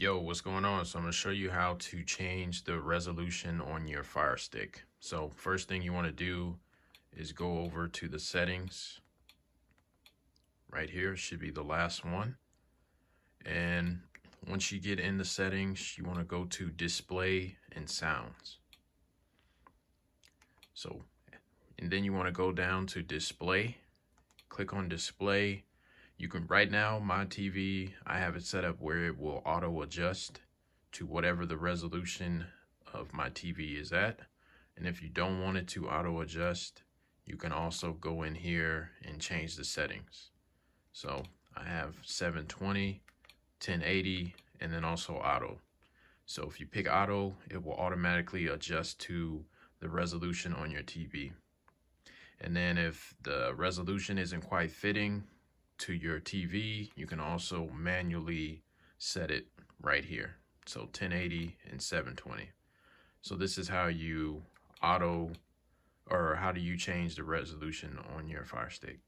Yo, what's going on? So I'm going to show you how to change the resolution on your Fire Stick. So first thing you want to do is go over to the settings. Right here should be the last one. And once you get in the settings, you want to go to display and sounds. So, and then you want to go down to display, click on display, you can, right now, my TV, I have it set up where it will auto adjust to whatever the resolution of my TV is at. And if you don't want it to auto adjust, you can also go in here and change the settings. So I have 720, 1080, and then also auto. So if you pick auto, it will automatically adjust to the resolution on your TV. And then if the resolution isn't quite fitting, to your TV, you can also manually set it right here. So 1080 and 720. So this is how you auto or how do you change the resolution on your Fire Stick.